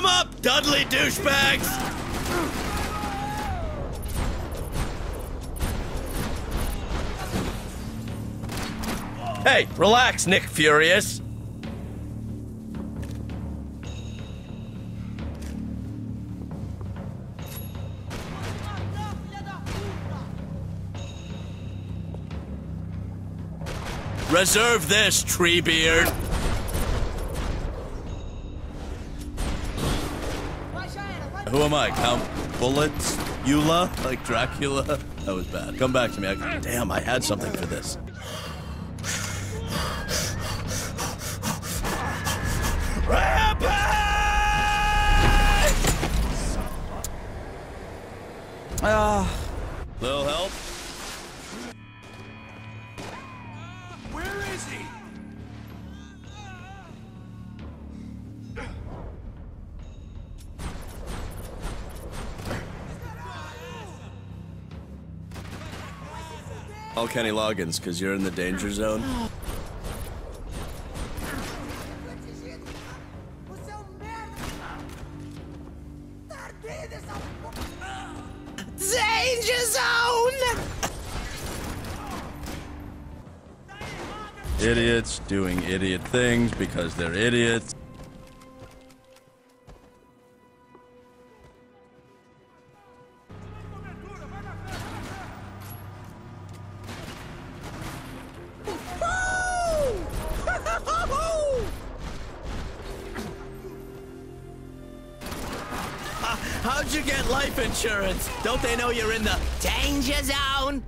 Him up, Dudley douchebags! Hey, relax, Nick Furious. Reserve this, Treebeard. Who am I? Count bullets? Eula? Like Dracula? That was bad. Come back to me. I, damn, I had something for this. Rampage! Ah. Little help? All Kenny Loggins, because you're in the danger zone. Danger zone! Idiots doing idiot things because they're idiots. How'd you get life insurance? Don't they know you're in the danger zone?